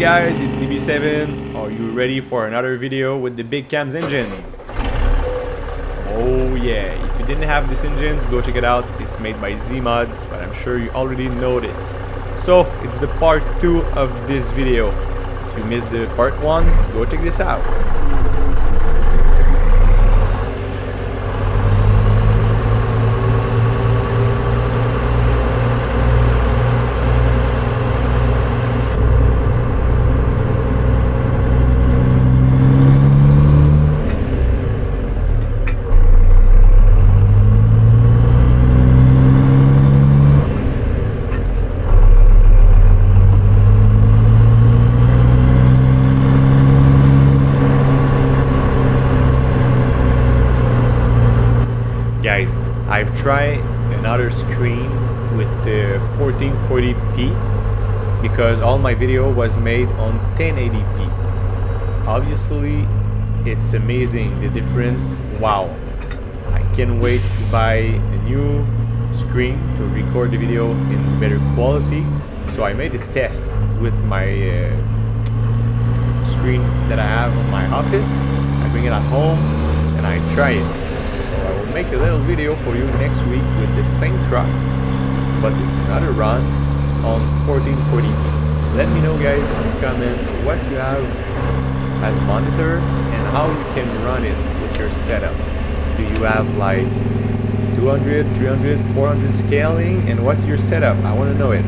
guys, it's DB7. Are you ready for another video with the Big Cams engine? Oh yeah, if you didn't have this engine, go check it out. It's made by Zeemods, but I'm sure you already know this. So, it's the part 2 of this video. If you missed the part 1, go check this out. guys I've another screen with the 1440p because all my video was made on 1080p obviously it's amazing the difference. Wow. I can't wait to buy a new screen to record the video in better quality. So I made a test with my uh, screen that I have on my office. I bring it at home and I try it make a little video for you next week with the same truck, but it's another run on 1440. Let me know guys in the comment what you have as monitor and how you can run it with your setup. Do you have like 200, 300, 400 scaling and what's your setup? I want to know it.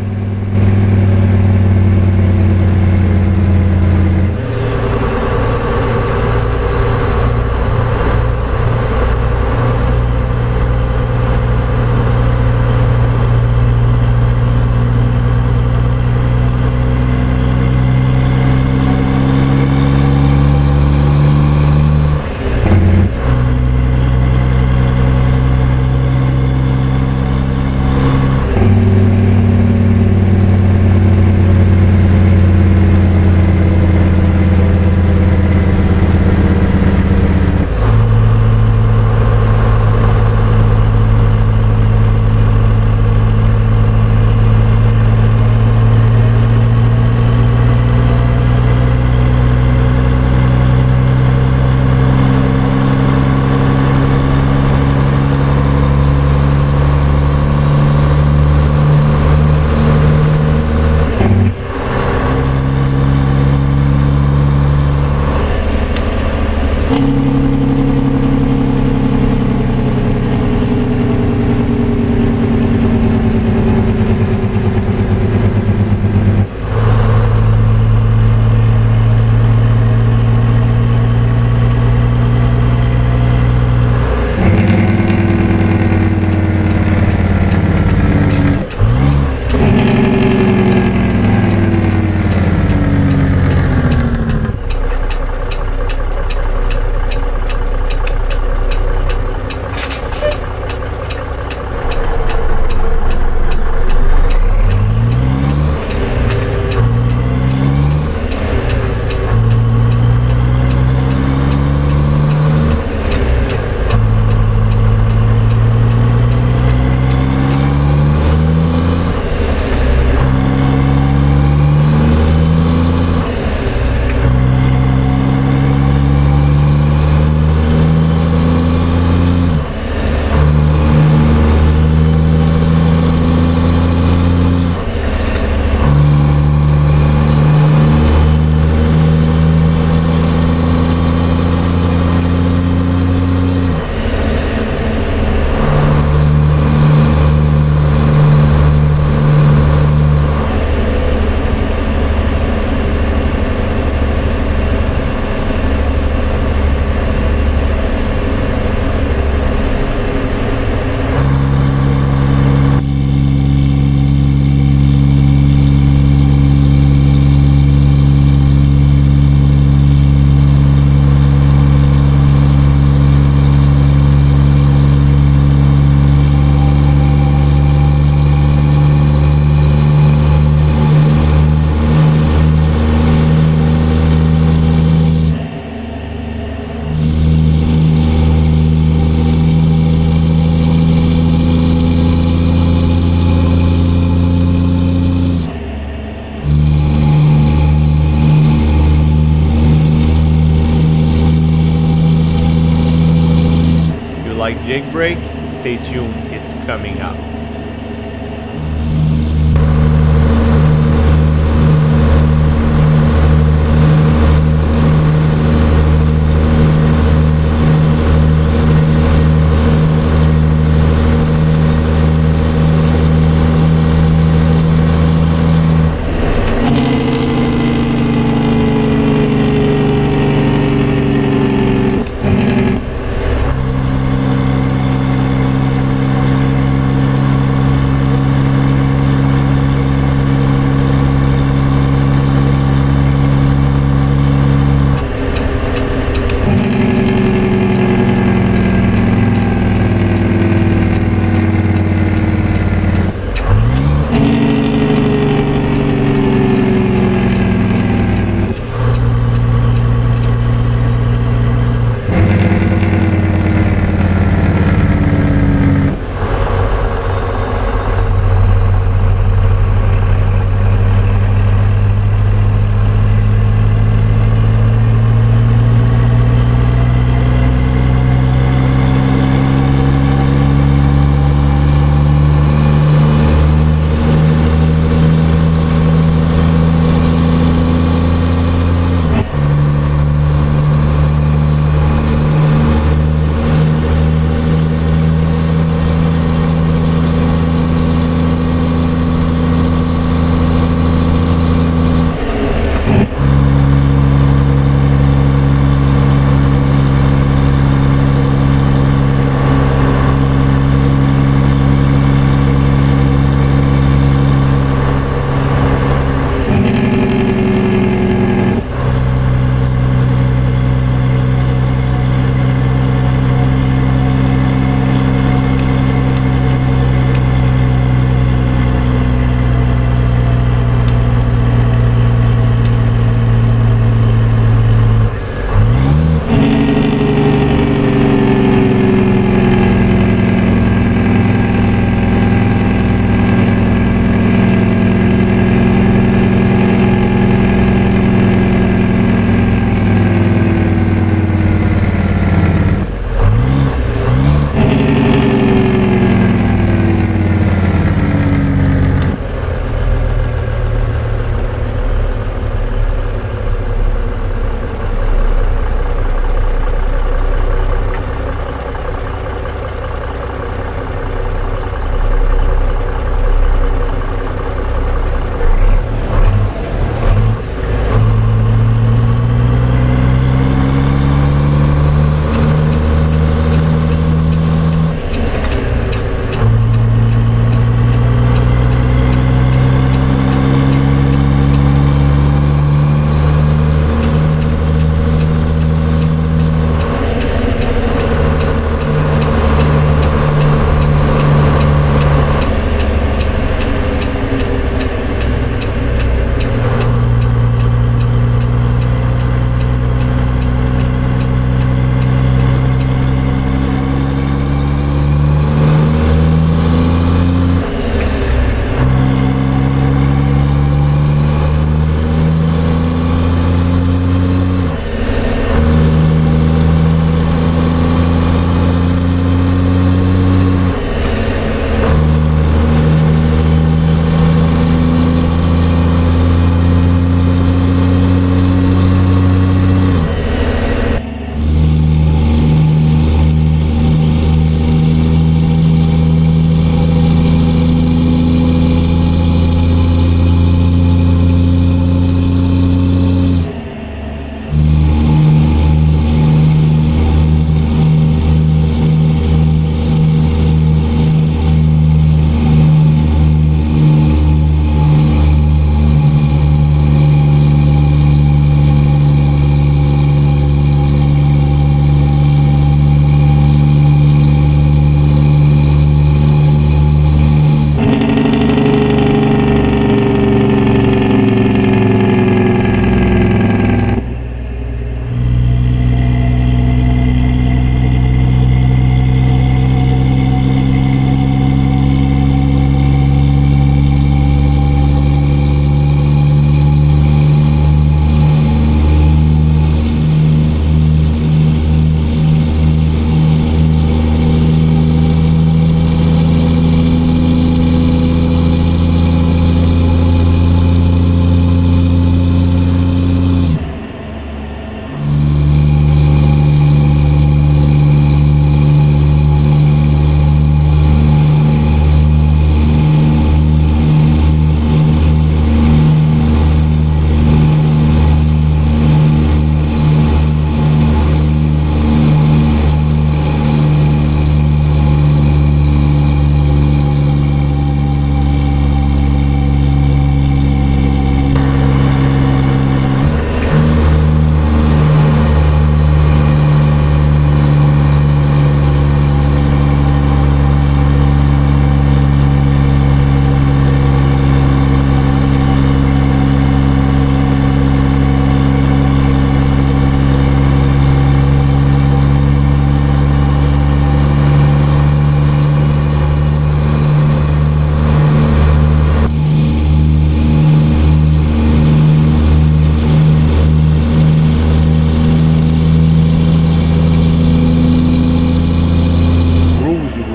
Stay tuned,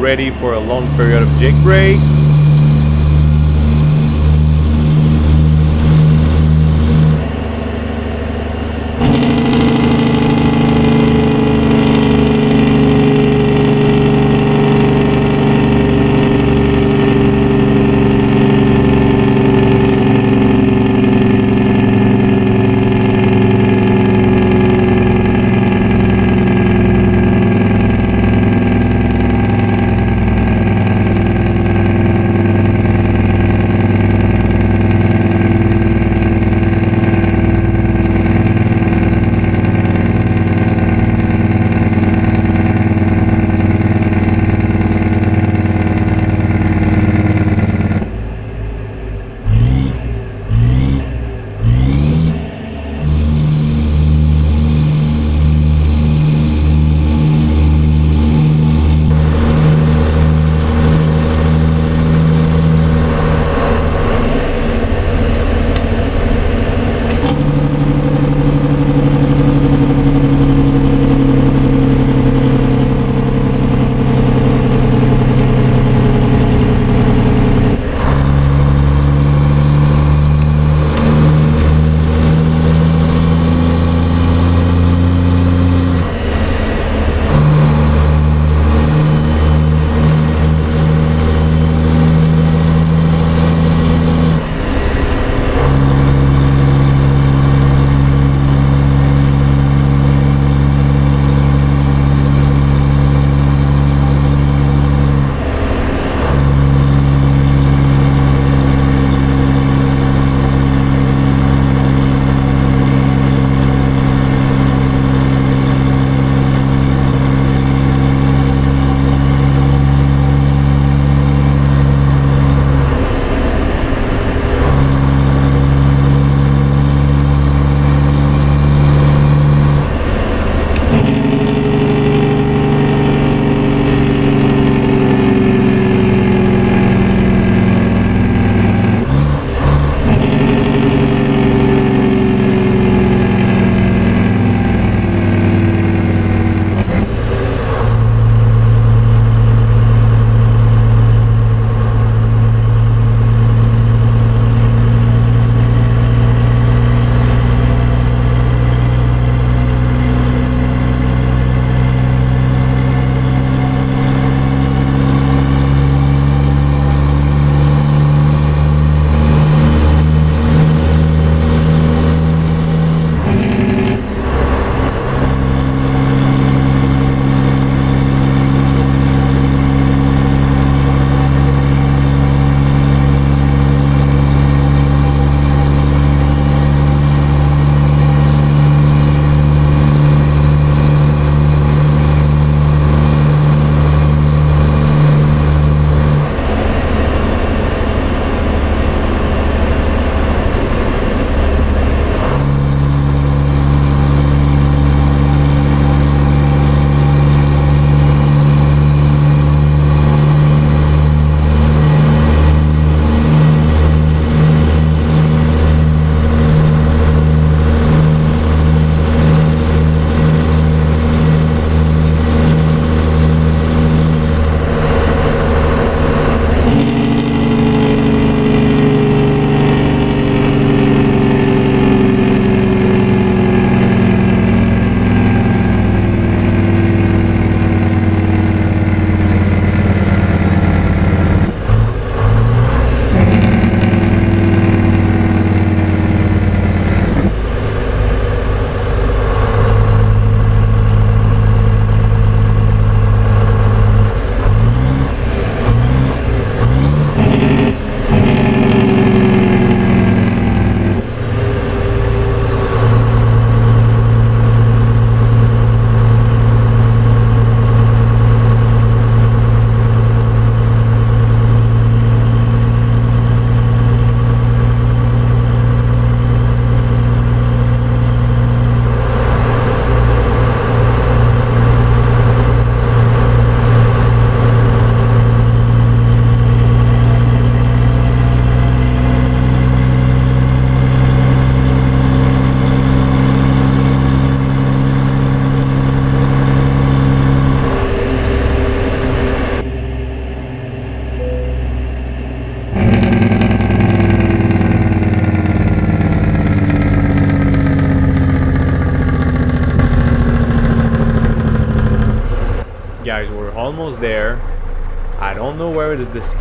ready for a long period of jake brake.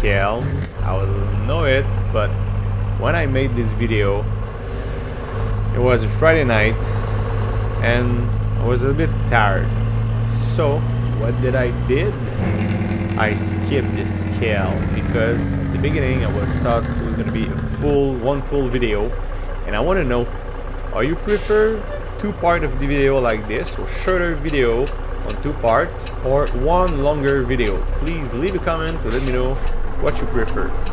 Scale. I will know it, but when I made this video, it was a Friday night and I was a bit tired. So what did I did? I skipped the scale because at the beginning I was thought it was gonna be a full one full video and I want to know are you prefer two part of the video like this or shorter video on two parts or one longer video please leave a comment to let me know what you prefer